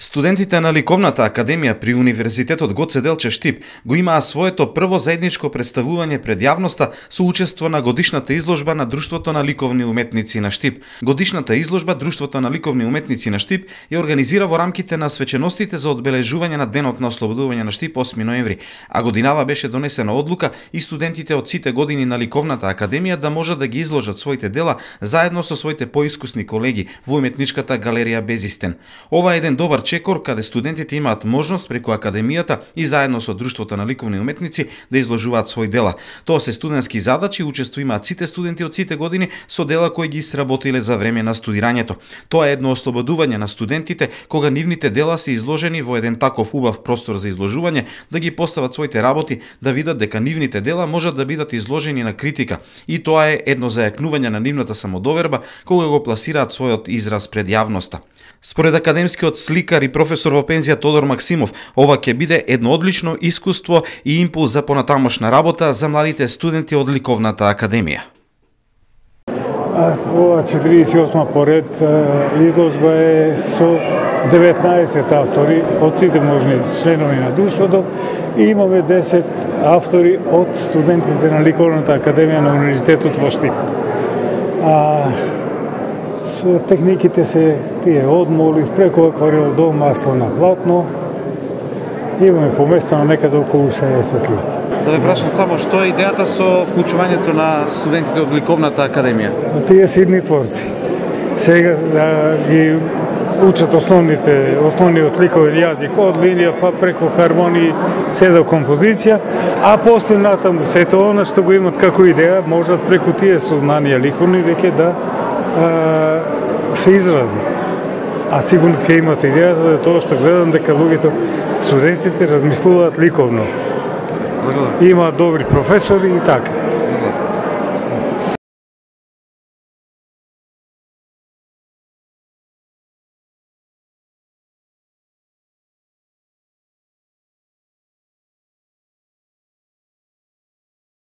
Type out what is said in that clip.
Студентите на Ликовната академија при Универзитетот Гоце Делче Штип го имаа своето прво заедничко представување пред јавноста со учество на годишната изложба на Друштвото на ликовни уметници на Штип. Годишната изложба Друштвото на ликовни уметници на Штип ја организира во рамките на свеченостите за одбележување на Денот на ослободување на Штип 8 ноември, а годинава беше донесена одлука и студентите од сите години на Ликовната академија да можат да ги изложат своите дела заедно со своите поискусни колеги во уметничката галерија Безистен. Ова е еден добар чекор каде студентите имаат можност преку академијата и заедно со Друштвото на ликовни уметници да изложуваат свој дела. Тоа се студентски задачи, учествуваат сите студенти од сите години со дела кои ги сработиле за време на студирањето. Тоа е едно ослободување на студентите кога нивните дела се изложени во еден таков убав простор за изложување, да ги постават своите работи, да видат дека нивните дела можат да бидат изложени на критика. И тоа е едно зајакнување на нивната самодоверба кога го пласираат својот израз пред јавноста. Според академскиот сликар и професор во пензија Тодор Максимов, ова ќе биде едно одлично искуство и импулс за понатамошна работа за младите студенти од Ликовната академија. Ова 48 поред изложба е со 19 автори од сите можни членови на друштвото и имаме 10 автори од студентите на Ликовната академија на Универзитетот во Штип. А, техниките се тие одмоли, преку акварел до масло на платно. Имаме поместено некаде околу 60 слики. Да ве прашам само што е идејата со вклучувањето на студентите од Ликовната академија? Тие се идни творци. Сега да ги учат основните основниот ликовен јазик од линија па преку хармонии се до композиција, а после натаму сето она што го имат како идеја можат преку тие сознанија ликовни веќе да се изрази. А сигурно ќе имате идејата да тоа што гледам дека луѓето, студентите размислуваат ликовно. Имаат добри професори и така.